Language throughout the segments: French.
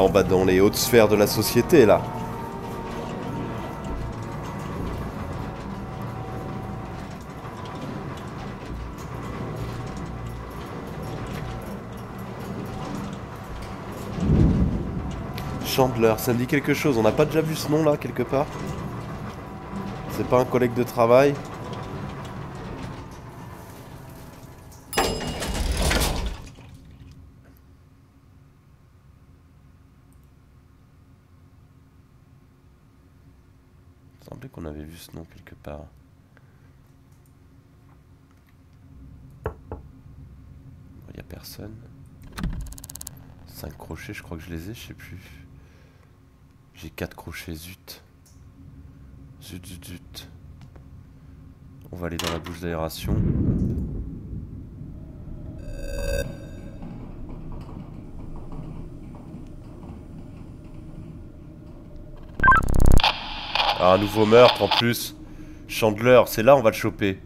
Là, on va dans les hautes sphères de la société, là. Chandler, ça me dit quelque chose. On n'a pas déjà vu ce nom là quelque part? C'est pas un collègue de travail Il semblait qu'on avait vu ce nom quelque part. Il n'y a personne. 5 crochets, je crois que je les ai, je sais plus. J'ai 4 crochets, zut. Zut, zut, zut. On va aller dans la bouche d'aération. Ah, un nouveau meurtre en plus. Chandler, c'est là on va le choper.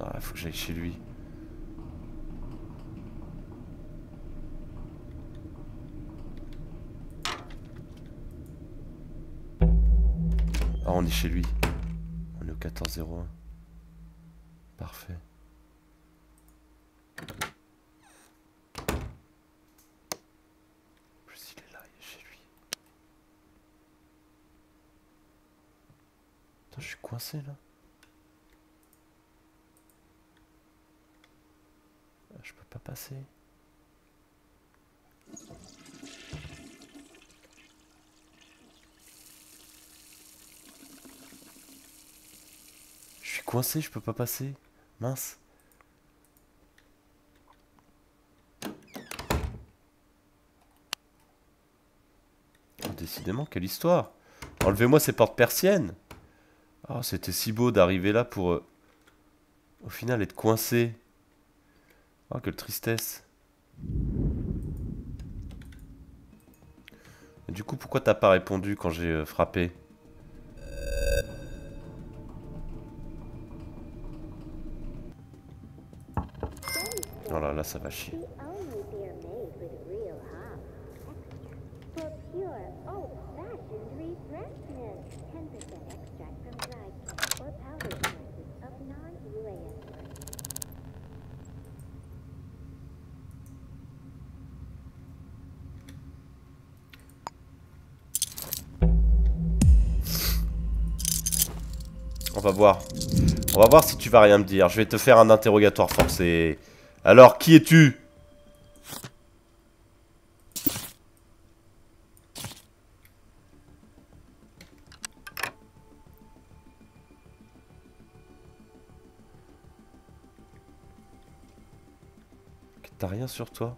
Ah, faut que j'aille chez lui. Ah, on est chez lui. On est au 14-01. Parfait. En plus, il est là, il est chez lui. Je suis coincé là. Ah, Je peux pas passer. Je suis coincé, je peux pas passer. Mince. Oh, décidément, quelle histoire. Enlevez-moi ces portes persiennes. Oh, c'était si beau d'arriver là pour... euh, au final, être coincé. Oh, quelle tristesse. Du coup, pourquoi t'as pas répondu quand j'ai euh, frappé? Oh là là, ça va chier. Voir. On va voir si tu vas rien me dire. Je vais te faire un interrogatoire forcé. Alors, qui es-tu? T'as rien sur toi?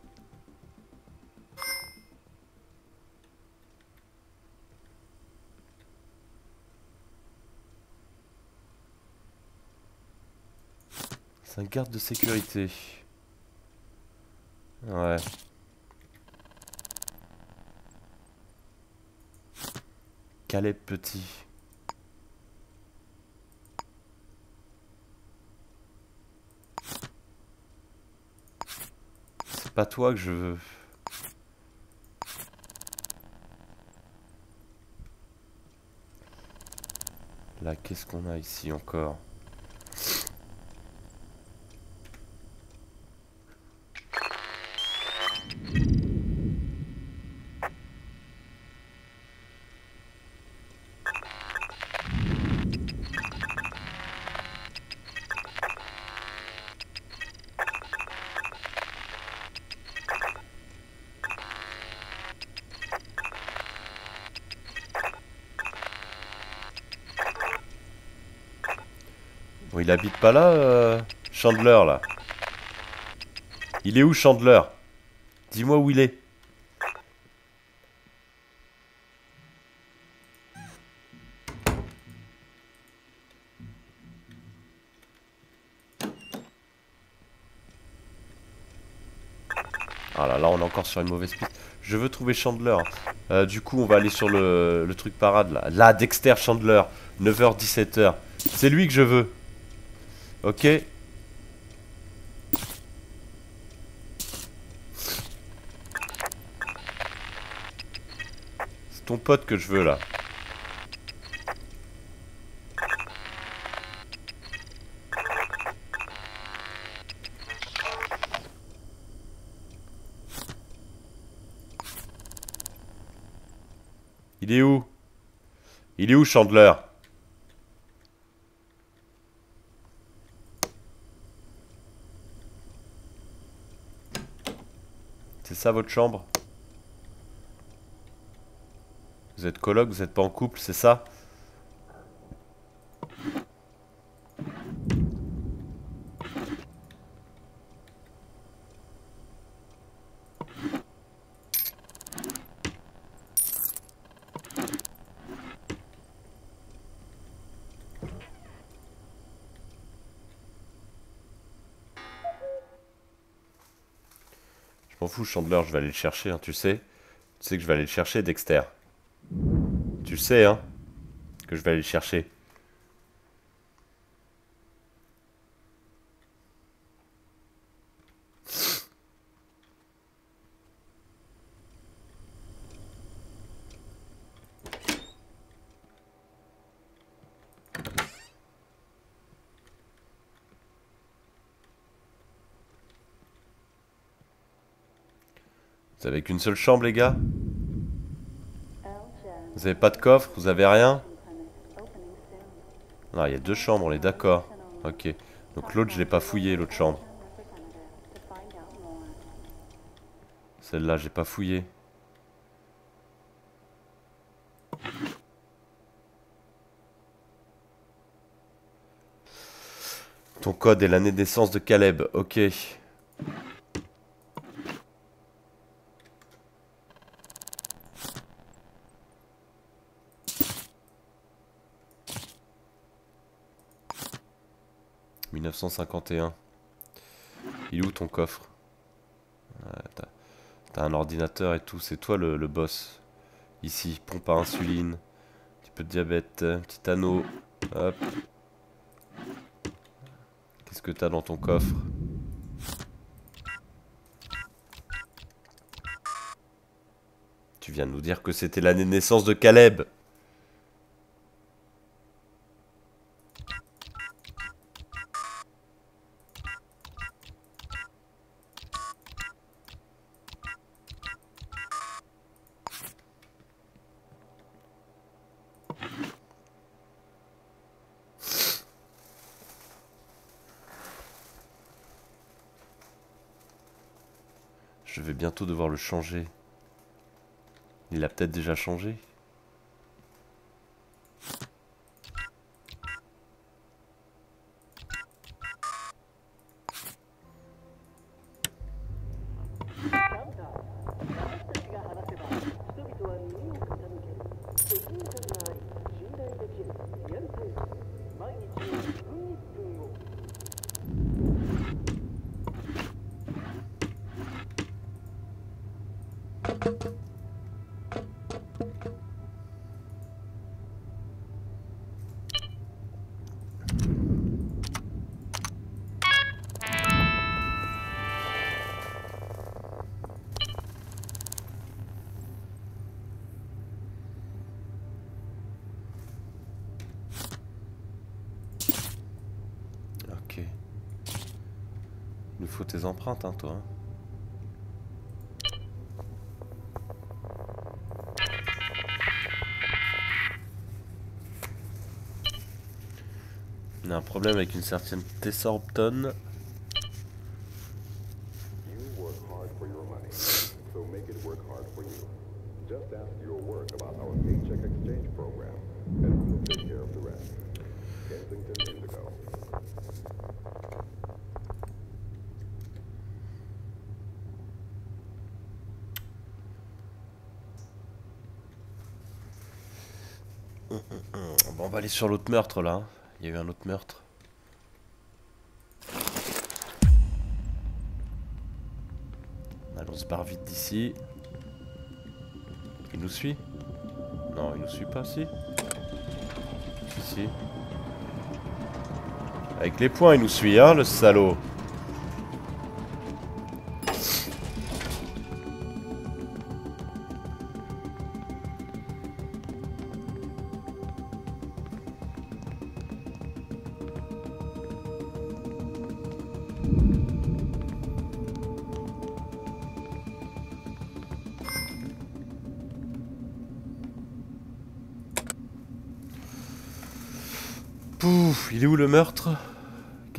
C'est un garde de sécurité. Ouais. Caleb Petit. C'est pas toi que je veux. Là, qu'est-ce qu'on a ici encore Bon, il habite pas là, euh, Chandler, là. Il est où, Chandler? Dis-moi où il est. Ah là là, on est encore sur une mauvaise piste. Je veux trouver Chandler. Euh, du coup, on va aller sur le, truc parade là. Là, Dexter Chandler. 9h, 17h. C'est lui que je veux. Ok. C'est ton pote que je veux là. Il est où? Il est où Chandler? C'est ça votre chambre? Vous êtes coloc, vous êtes pas en couple, c'est ça? Chandler, je vais aller le chercher, hein, tu sais. Tu sais que je vais aller le chercher, Dexter. Tu sais, hein Que je vais aller le chercher. Vous avez qu'une seule chambre, les gars? Vous avez pas de coffre? Vous avez rien? Non, il y a deux chambres, on est d'accord. Ok. Donc l'autre, je l'ai pas fouillé, l'autre chambre. Celle-là, j'ai pas fouillé. Ton code est l'année de de Caleb, ok. 1951. Il est où ton coffre? T'as un ordinateur et tout, c'est toi le, boss. Ici, pompe à insuline, petit peu de diabète, petit anneau. Qu'est-ce que t'as dans ton coffre? Tu viens de nous dire que c'était l'année de naissance de Caleb. Le changer. Il a peut-être déjà changé. Ok. Il nous faut tes empreintes, hein, toi. Problème avec une certaine Tessorpton. Bon, on va aller sur l'autre meurtre là. Il y a eu un autre meurtre. Barre vite d'ici. Il nous suit Non, il nous suit pas, si Si, Avec les points, il nous suit, hein, le salaud.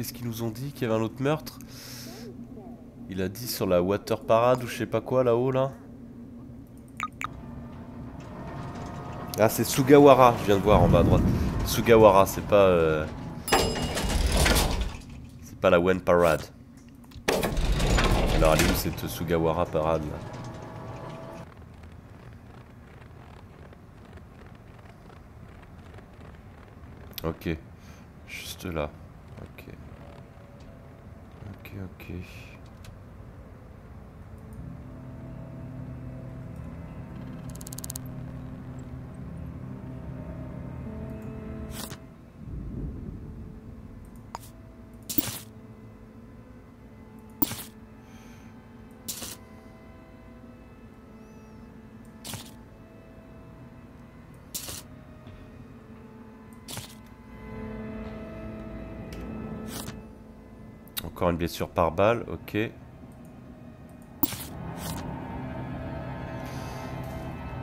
Qu'est-ce qu'ils nous ont dit Qu'il y avait un autre meurtre? Il a dit sur la water parade ou je sais pas quoi là-haut là. Ah c'est Sugawara, je viens de voir en bas à droite. Sugawara, c'est pas... euh, C'est pas la Wen Parade. Alors est où cette Sugawara parade là? Ok. Juste là. Ok. Ok, blessure par balle, ok.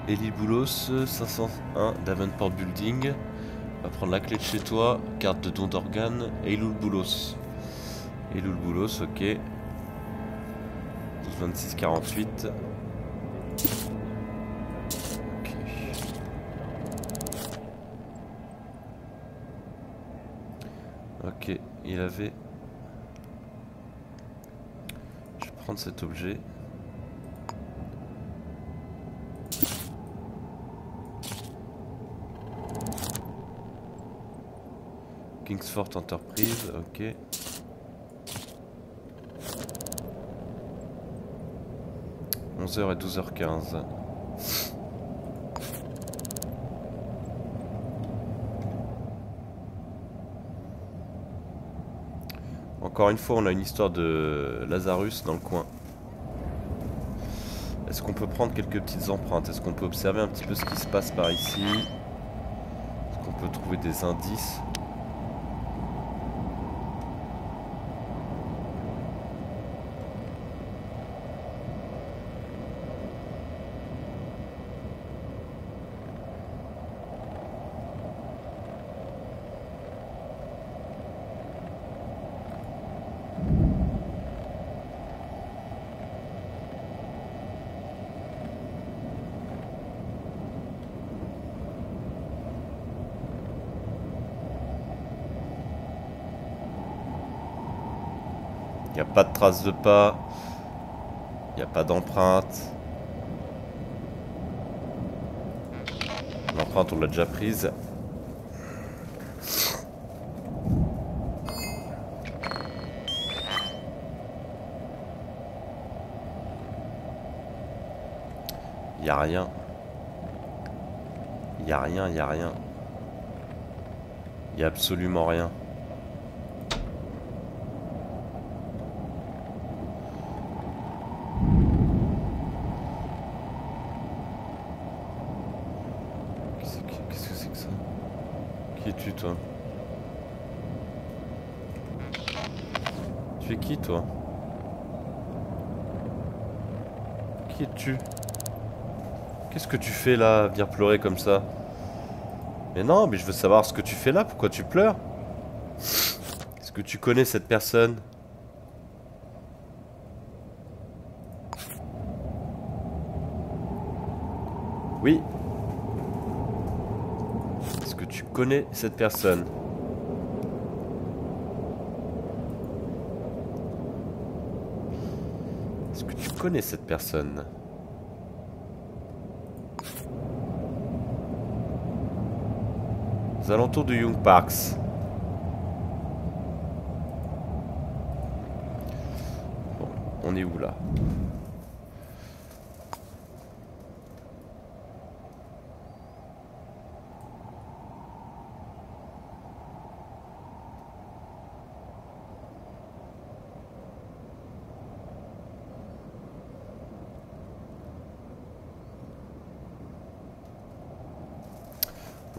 Elie Boulos, 501 Davenport Building. Va prendre la clé de chez toi, carte de don d'organes, Eiloul Boulos. Eiloul Boulos, ok. 12 26 48. Ok. Ok, il avait je vais prendre cet objet. Kingsford Enterprise, ok. Onze heures et 12h15. Encore une fois, on a une histoire de Lazarus dans le coin. Est-ce qu'on peut prendre quelques petites empreintes? Est-ce qu'on peut observer un petit peu ce qui se passe par ici? Est-ce qu'on peut trouver des indices? N'y a pas de traces de pas. Il n'y a pas d'empreinte. L'empreinte, on l'a déjà prise. Il a rien. Il a rien, il a rien. Il a absolument rien. Qu'est-ce que qu'est-ce que c'est que ça Toi. Tu es qui toi? Qui es-tu? Qu'est-ce que tu fais là, viens pleurer comme ça? Mais non, mais je veux savoir ce que tu fais là, pourquoi tu pleures? Est-ce que tu connais cette personne Oui. Est-ce que tu connais cette personne. Est-ce que tu connais cette personne? Aux alentours de Young Parks. On est où là?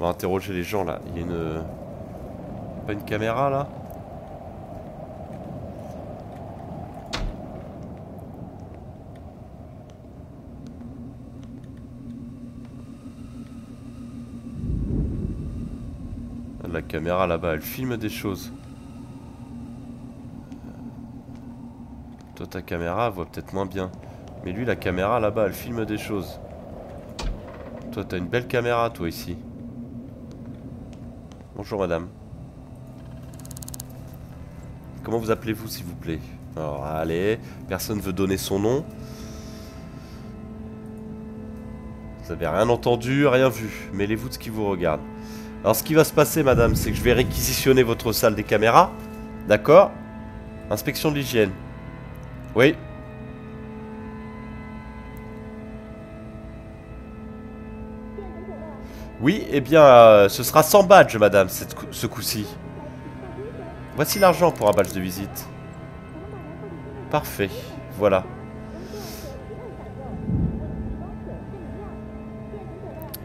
Interroger les gens là. Il y a une. Pas une caméra là La caméra là-bas, elle filme des choses. Toi, ta caméra voit peut-être moins bien. Mais lui, la caméra là-bas, elle filme des choses. Toi, t'as une belle caméra, toi, ici. Bonjour, madame. Comment vous appelez-vous, s'il vous plaît? Alors, allez, personne veut donner son nom. Vous avez rien entendu, rien vu. Mêlez-vous de ce qui vous regarde. Alors, ce qui va se passer, madame, c'est que je vais réquisitionner votre salle des caméras. D'accord? Inspection de l'hygiène. Oui? Oui, eh bien, euh, ce sera sans badge, madame, ce coup-ci. Voici l'argent pour un badge de visite. Parfait, voilà.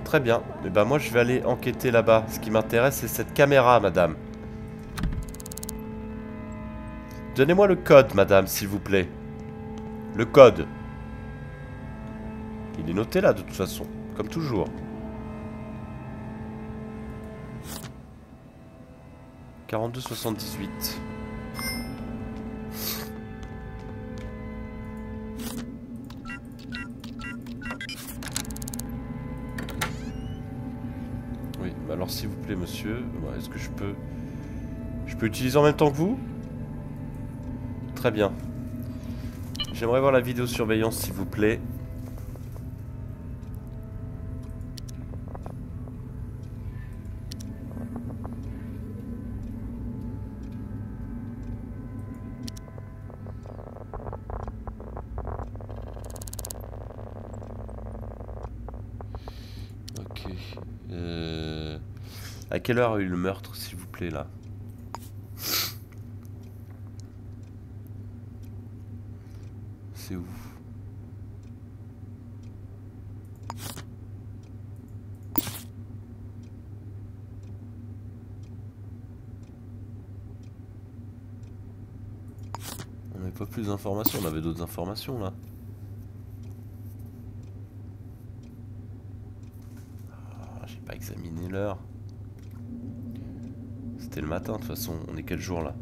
Très bien. Eh ben moi, je vais aller enquêter là-bas. Ce qui m'intéresse, c'est cette caméra, madame. Donnez-moi le code, madame, s'il vous plaît. Le code. Il est noté là, de toute façon. Comme toujours. 42,78. Oui, bah alors s'il vous plaît, monsieur, est-ce que je peux... Je peux utiliser en même temps que vous? Très bien. J'aimerais voir la vidéosurveillance, s'il vous plaît. Ok. Euh... À quelle heure a eu le meurtre, s'il vous plaît, là C'est où On n'avait pas plus d'informations, on avait d'autres informations là. Ah, J'ai pas examiné l'heure. C'était le matin de toute façon, on est quel jour là?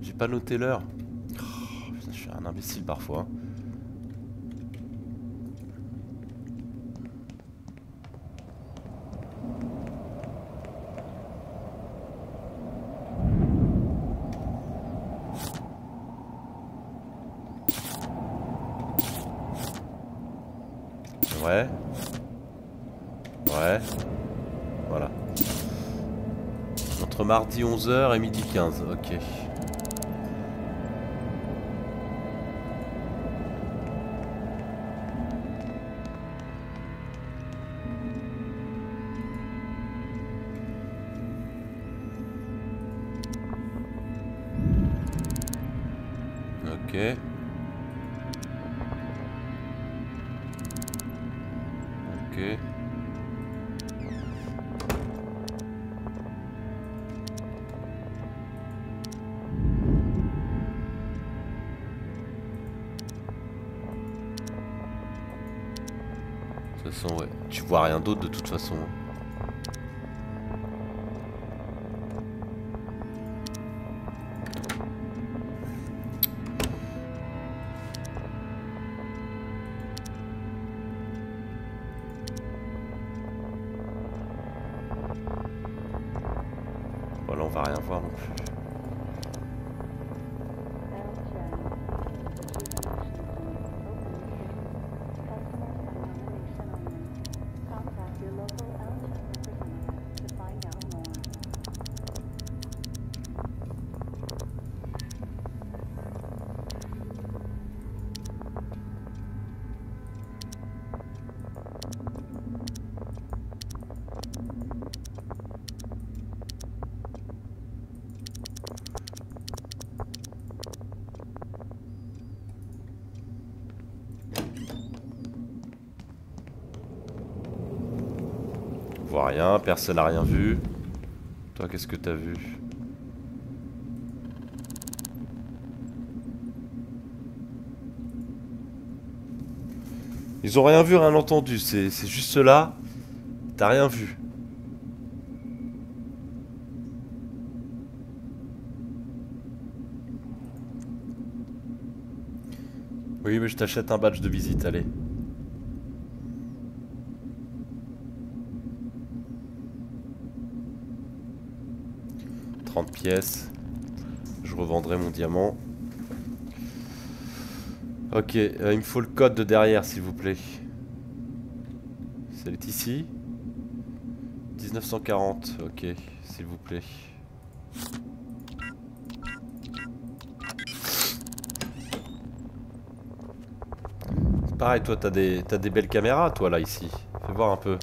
J'ai pas noté l'heure. Oh, je suis un imbécile parfois. Ouais. Ouais. Voilà. Entre mardi 11h et midi 15, ok. Tu vois rien d'autre de toute façon. hein. rien, personne n'a rien vu. Toi, qu'est-ce que t'as vu? Ils ont rien vu, rien entendu, c'est juste cela. t'as rien vu. Oui, mais je t'achète un badge de visite, allez. Je revendrai mon diamant. Ok, euh, il me faut le code de derrière, s'il vous plaît. C'est ici 1940, ok, s'il vous plaît. Pareil, toi, t'as des, des belles caméras, toi, là, ici. Fais voir un peu.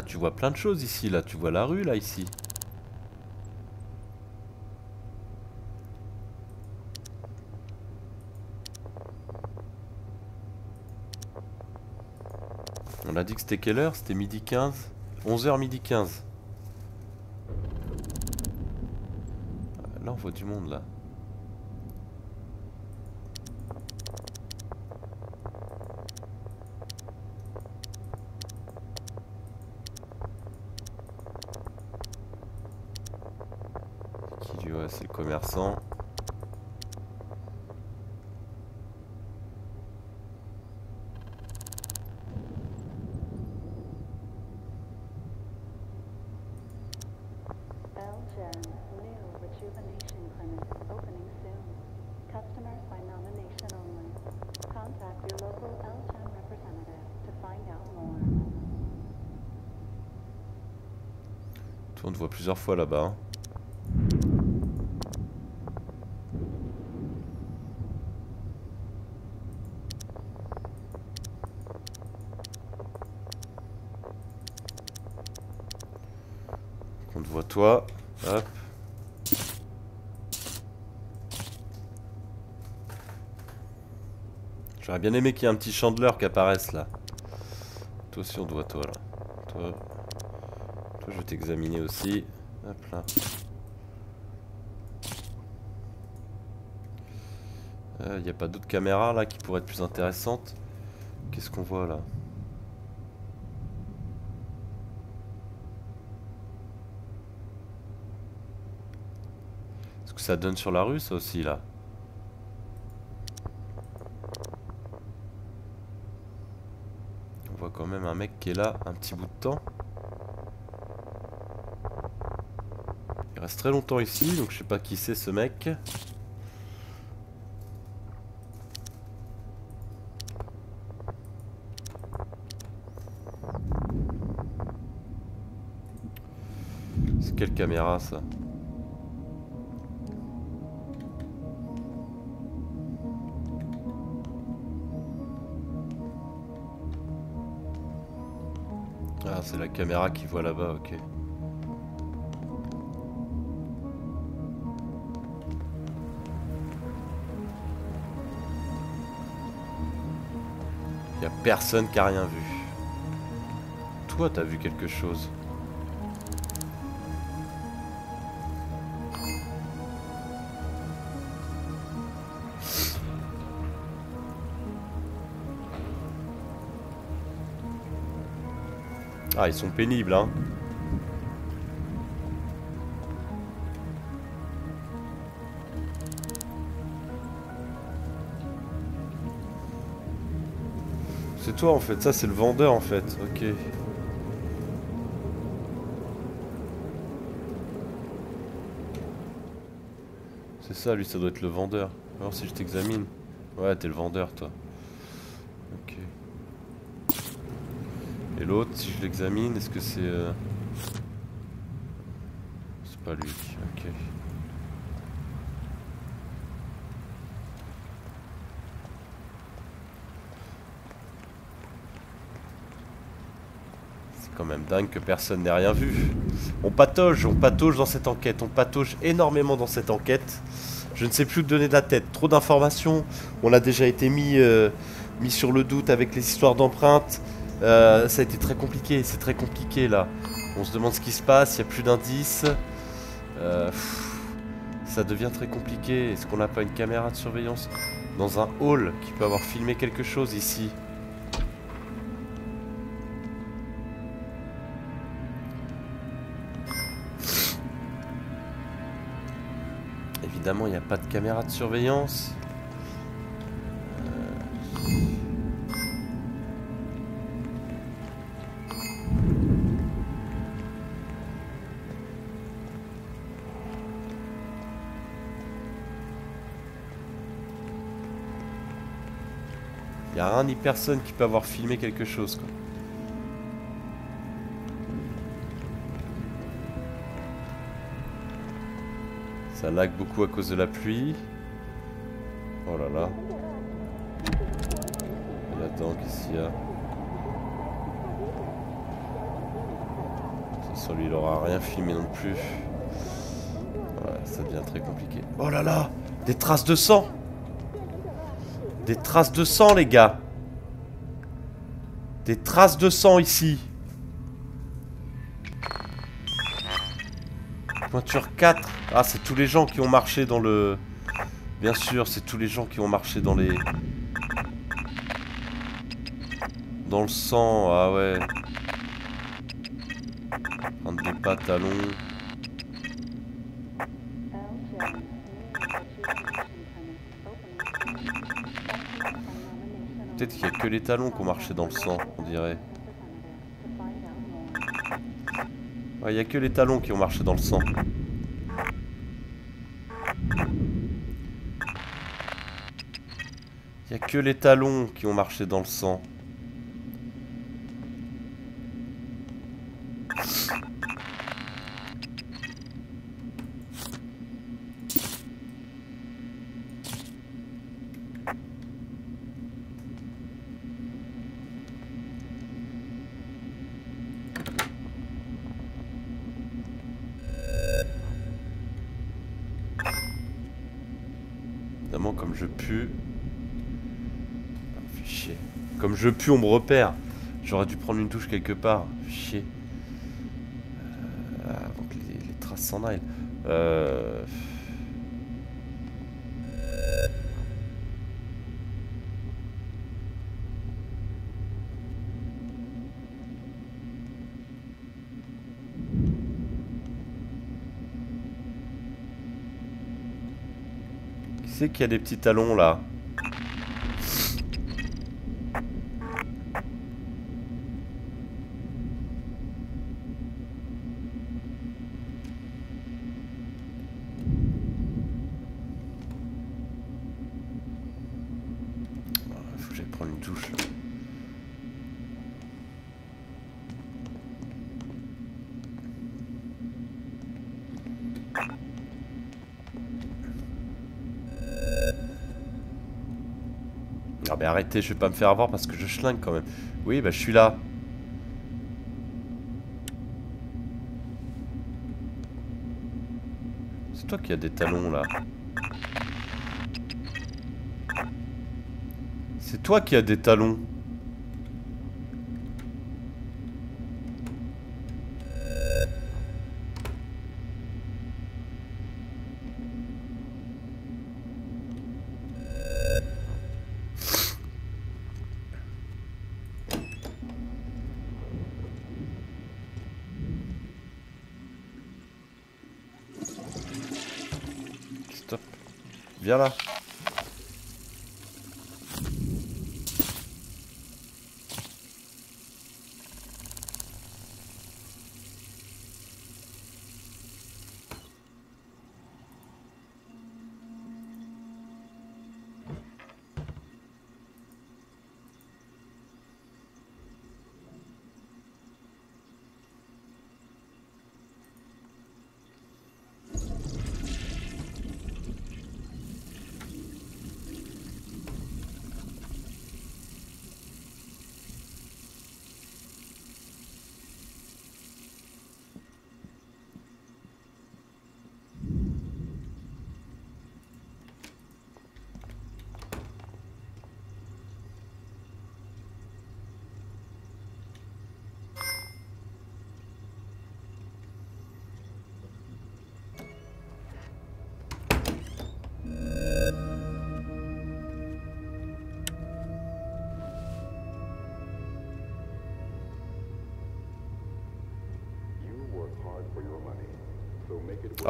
Là, tu vois plein de choses ici, là. Tu vois la rue, là, ici. On a dit que c'était quelle heure? C'était midi 15 11h midi 15. Là, on voit du monde, là. Toi, on te voit plusieurs fois là-bas. hein. On te voit J'aurais bien aimé qu'il y ait un petit chandeleur qui apparaisse là. Toi aussi on te voit toi là. Toi. Toi, je vais t'examiner aussi. Hop là. Il n'y a pas d'autres caméras là qui pourraient être plus intéressantes? Qu'est-ce qu'on voit là? Est-ce que ça donne sur la rue ça aussi là On voit quand même un mec qui est là un petit bout de temps. Il reste très longtemps ici, donc je sais pas qui c'est ce mec. C'est quelle caméra ça? C'est la caméra qui voit là-bas, ok. Y a personne qui a rien vu. Toi, t'as vu quelque chose. Ah, ils sont pénibles, hein. C'est toi en fait, ça c'est le vendeur en fait, ok. C'est ça, lui ça doit être le vendeur. Alors si je t'examine. Ouais, t'es le vendeur toi. Ok. L'autre, si je l'examine, est-ce que c'est... euh, C'est pas lui, ok. C'est quand même dingue que personne n'ait rien vu. On patauge, on patauge dans cette enquête, on patauge énormément dans cette enquête. Je ne sais plus où donner de la tête, trop d'informations. On a déjà été mis, euh, mis sur le doute avec les histoires d'empreintes. Euh, ça a été très compliqué, c'est très compliqué là. On se demande ce qui se passe, il n'y a plus d'indices. Euh, ça devient très compliqué. Est-ce qu'on n'a pas une caméra de surveillance dans un hall qui peut avoir filmé quelque chose ici? Évidemment, il n'y a pas de caméra de surveillance. N'y a rien ni personne qui peut avoir filmé quelque chose. Quoi. Ça lag beaucoup à cause de la pluie. Oh là là. Et là-dedans, qu'est-ce qu'il y a Ça, lui, il aura rien filmé non plus. Voilà, ça devient très compliqué. Oh là là Des traces de sang Des traces de sang, les gars Des traces de sang ici Pointure 4 Ah, c'est tous les gens qui ont marché dans le... Bien sûr, c'est tous les gens qui ont marché dans les... Dans le sang, ah ouais. Prendre des pantalons. N'y a que les talons qui ont marché dans le sang, on dirait. Il n'y a que les talons qui ont marché dans le sang. Il n'y a que les talons qui ont marché dans le sang. Évidemment, comme je pue... Ah, fait chier. Comme je pue, on me repère. J'aurais dû prendre une touche quelque part. Chier. Euh, avant que les, les traces s'en aillent. Euh... Qui c'est qu'il y a des petits talons là Ah, Faut que j'aille prendre une douche. Ah mais je vais pas me faire avoir parce que je schlingue quand même. Oui, bah je suis là. C'est toi qui as des talons là. C'est toi qui as des talons. Viens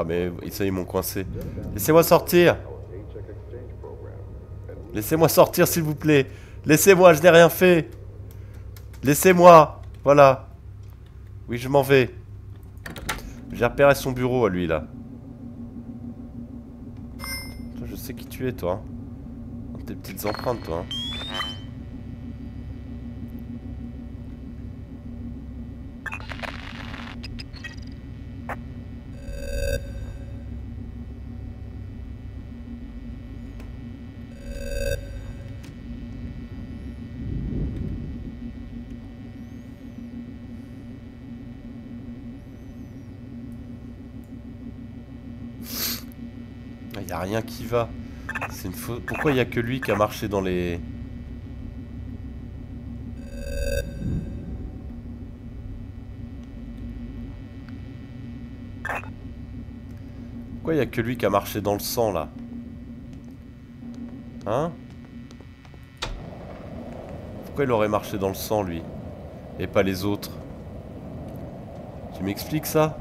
Ah mais ils m'ont coincé. Laissez-moi sortir Laissez-moi sortir s'il vous plaît Laissez-moi, je n'ai rien fait Laissez-moi Voilà. Oui, je m'en vais. J'ai repéré son bureau à lui là. Toi, je sais qui tu es toi. hein. Tes petites empreintes toi. hein. Il y a rien qui va. Pourquoi il y a que lui qui a marché dans les. Pourquoi il y a que lui qui a marché dans le sang là? Hein? Pourquoi il aurait marché dans le sang lui? Et pas les autres? Tu m'expliques ça?